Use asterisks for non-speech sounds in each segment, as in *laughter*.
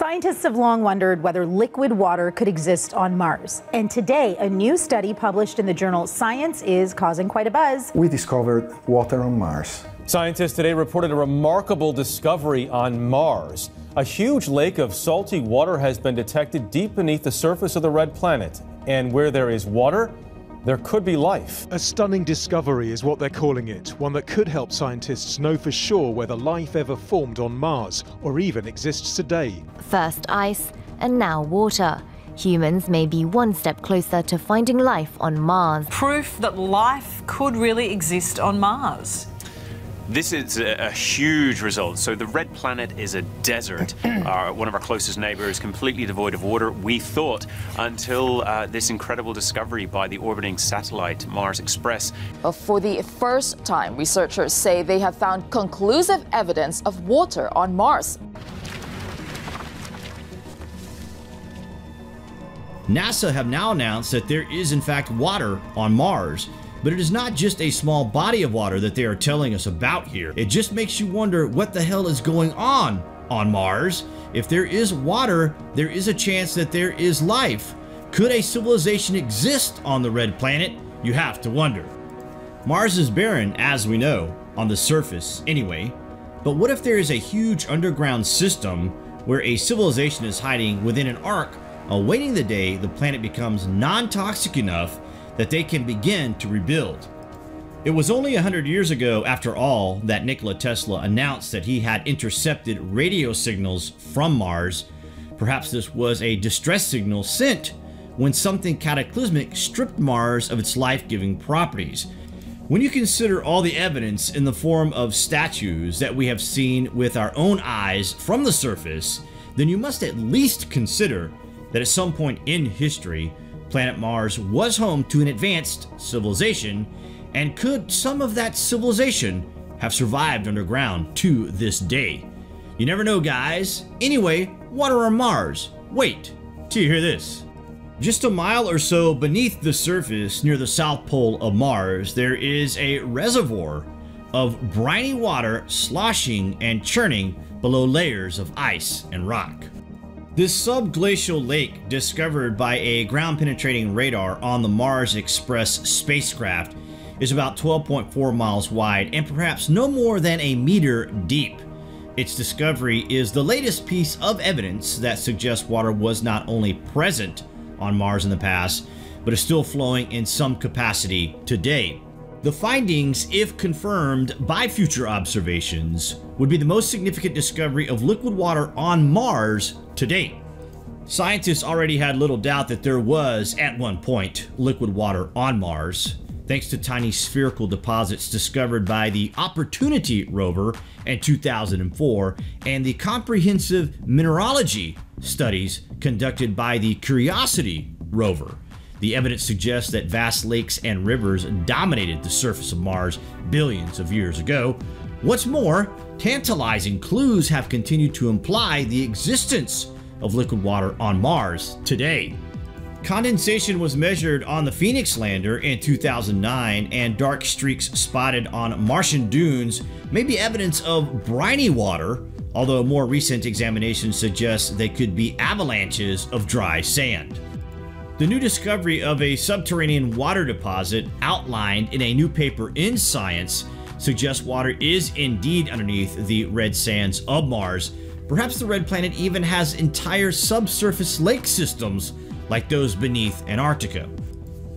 Scientists have long wondered whether liquid water could exist on Mars. And today, a new study published in the journal Science is causing quite a buzz. We discovered water on Mars. Scientists today reported a remarkable discovery on Mars. A huge lake of salty water has been detected deep beneath the surface of the red planet. And where there is water, there could be life. A stunning discovery is what they're calling it, one that could help scientists know for sure whether life ever formed on Mars or even exists today. First ice and now water. Humans may be one step closer to finding life on Mars. Proof that life could really exist on Mars. This is a, a, huge result. So the red planet is a desert. *clears throat* uh, one of our closest neighbors, completely devoid of water, we thought, until uh, this incredible discovery by the orbiting satellite Mars Express. For the first time, researchers say they have found conclusive evidence of water on Mars. NASA have now announced that there is in fact water on Mars. But it is not just a small body of water that they are telling us about here. It just makes you wonder what the hell is going on on Mars. If there is water, there is a chance that there is life. Could a civilization exist on the red planet? You have to wonder. Mars is barren, as we know, on the surface anyway. But what if there is a huge underground system where a civilization is hiding within an ark, awaiting the day the planet becomes non-toxic enough that they can begin to rebuild. It was only 100 years ago, after all, that Nikola Tesla announced that he had intercepted radio signals from Mars. Perhaps this was a distress signal sent when something cataclysmic stripped Mars of its life-giving properties. When you consider all the evidence in the form of statues that we have seen with our own eyes from the surface, then you must at least consider that at some point in history, planet Mars was home to an advanced civilization, and could some of that civilization have survived underground to this day? You never know, guys. Anyway, water on Mars. Wait till you hear this. Just a mile or so beneath the surface near the south pole of Mars, there is a reservoir of briny water sloshing and churning below layers of ice and rock. This subglacial lake, discovered by a ground-penetrating radar on the Mars Express spacecraft, is about 12.4 miles wide and perhaps no more than a meter deep. Its discovery is the latest piece of evidence that suggests water was not only present on Mars in the past, but is still flowing in some capacity today. The findings, if confirmed by future observations, would be the most significant discovery of liquid water on Mars to date. Scientists already had little doubt that there was, at one point, liquid water on Mars, thanks to tiny spherical deposits discovered by the Opportunity rover in 2004 and the comprehensive mineralogy studies conducted by the Curiosity rover. The evidence suggests that vast lakes and rivers dominated the surface of Mars billions of years ago. What's more, tantalizing clues have continued to imply the existence of liquid water on Mars today. Condensation was measured on the Phoenix lander in 2009 and dark streaks spotted on Martian dunes may be evidence of briny water, although more recent examinations suggest they could be avalanches of dry sand. The new discovery of a subterranean water deposit outlined in a new paper in Science suggests water is indeed underneath the red sands of Mars. Perhaps the red planet even has entire subsurface lake systems like those beneath Antarctica.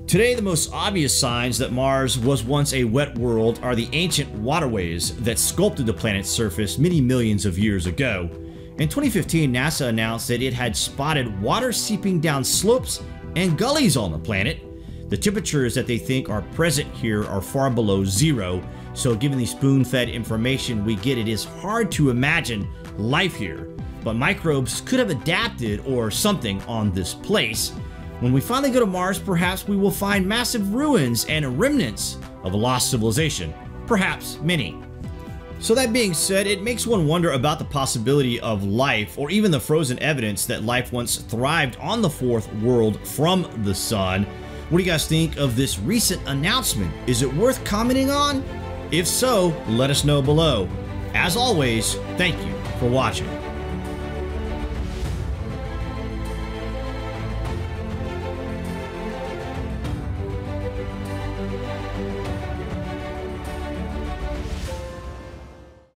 Today, the most obvious signs that Mars was once a wet world are the ancient waterways that sculpted the planet's surface many millions of years ago. In 2015, NASA announced that it had spotted water seeping down slopes and gullies on the planet. The temperatures that they think are present here are far below zero, so given the spoon-fed information we get, it is hard to imagine life here. But microbes could have adapted or something on this place. When we finally go to Mars, perhaps we will find massive ruins and remnants of a lost civilization. Perhaps many. So that being said, it makes one wonder about the possibility of life, or even the frozen evidence that life once thrived on the fourth world from the sun. What do you guys think of this recent announcement? Is it worth commenting on? If so, let us know below. As always, thank you for watching.